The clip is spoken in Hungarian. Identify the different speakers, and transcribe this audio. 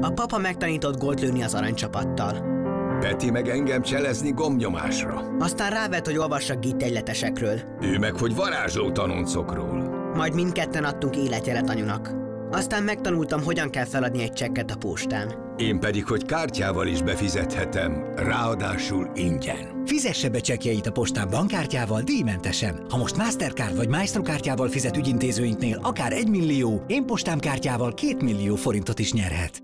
Speaker 1: A papa megtanított gólt lőni az aranycsapattal.
Speaker 2: Peti meg engem cselezni gomnyomásra.
Speaker 1: Aztán rávet, hogy olvassak gittegyletesekről.
Speaker 2: Ő meg, hogy varázsló tanoncokról.
Speaker 1: Majd mindketten adtunk életjelet anyunak. Aztán megtanultam, hogyan kell feladni egy csekket a postán.
Speaker 2: Én pedig, hogy kártyával is befizethetem, ráadásul ingyen.
Speaker 3: Fizesse be csekjeit a postán bankkártyával díjmentesen. Ha most Mastercard vagy Maestro kártyával fizet ügyintézőinknél akár 1 millió, én postám kártyával 2 millió forintot is nyerhet.